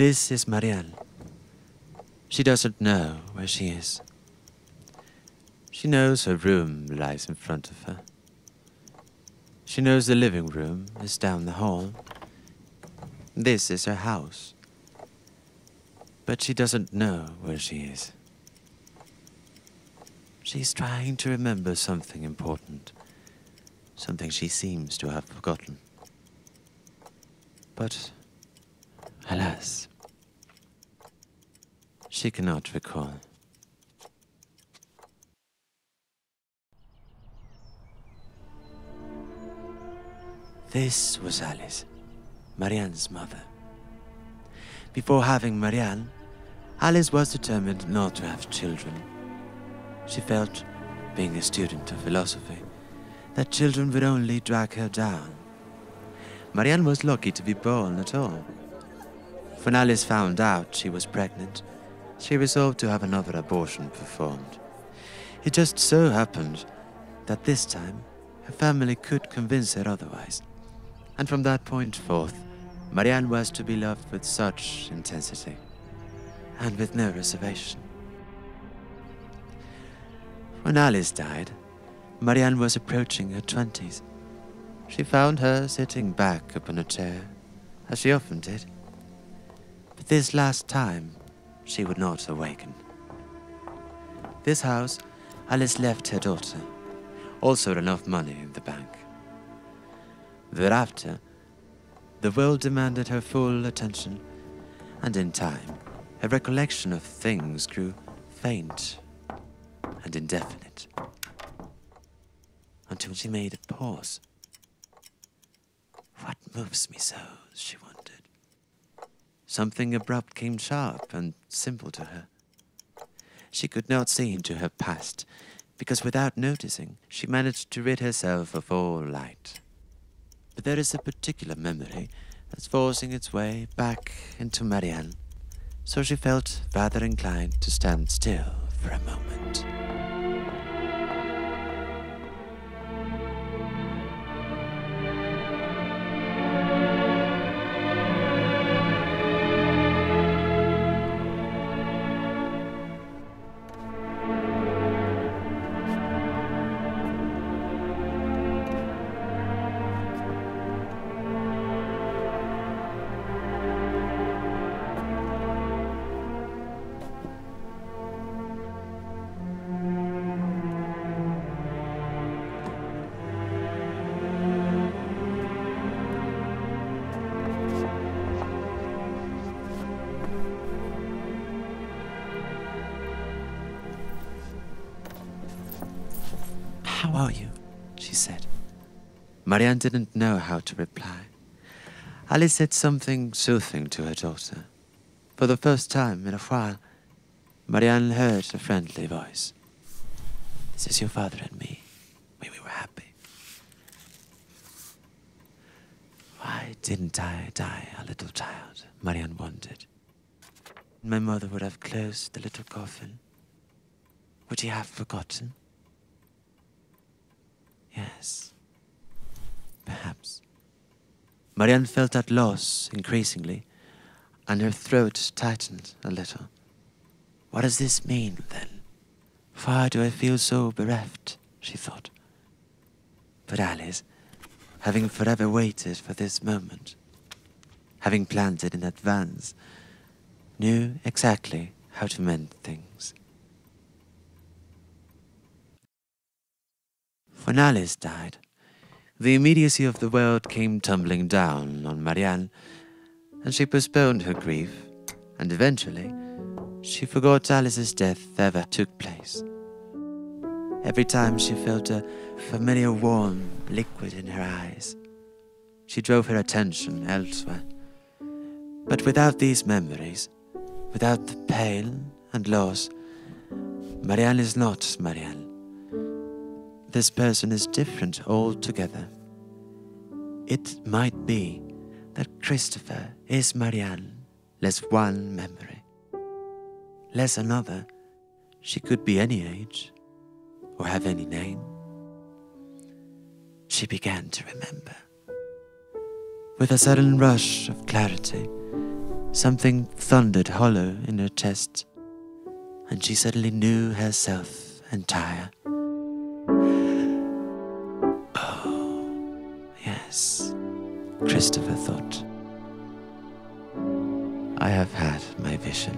This is Marianne. She doesn't know where she is. She knows her room lies in front of her. She knows the living room is down the hall. This is her house. But she doesn't know where she is. She's trying to remember something important, something she seems to have forgotten. But, alas, she cannot recall. This was Alice, Marianne's mother. Before having Marianne, Alice was determined not to have children. She felt, being a student of philosophy, that children would only drag her down. Marianne was lucky to be born at all. When Alice found out she was pregnant, she resolved to have another abortion performed. It just so happened that this time her family could convince her otherwise. And from that point forth, Marianne was to be loved with such intensity and with no reservation. When Alice died, Marianne was approaching her twenties. She found her sitting back upon a chair, as she often did. But this last time, she would not awaken. This house, Alice left her daughter, also enough money in the bank. Thereafter, the world demanded her full attention, and in time, her recollection of things grew faint and indefinite until she made a pause. What moves me so? she wondered. Something abrupt came sharp and simple to her. She could not see into her past, because without noticing, she managed to rid herself of all light. But there is a particular memory that's forcing its way back into Marianne, so she felt rather inclined to stand still for a moment. Are you? she said. Marianne didn't know how to reply. Alice said something soothing to her daughter. For the first time in a while, Marianne heard a friendly voice. This is your father and me. We, we were happy. Why didn't I die a little child? Marianne wondered. My mother would have closed the little coffin. Would he have forgotten? Yes. Perhaps. Marianne felt at loss increasingly, and her throat tightened a little. What does this mean, then? Why do I feel so bereft? she thought. But Alice, having forever waited for this moment, having planned it in advance, knew exactly how to mend things. When Alice died, the immediacy of the world came tumbling down on Marianne, and she postponed her grief, and eventually she forgot Alice's death ever took place. Every time she felt a familiar warm liquid in her eyes, she drove her attention elsewhere. But without these memories, without the pain and loss, Marianne is not Marianne. This person is different altogether. It might be that Christopher is Marianne, less one memory, less another. She could be any age or have any name. She began to remember. With a sudden rush of clarity, something thundered hollow in her chest, and she suddenly knew herself entire. Christopher thought, I have had my vision.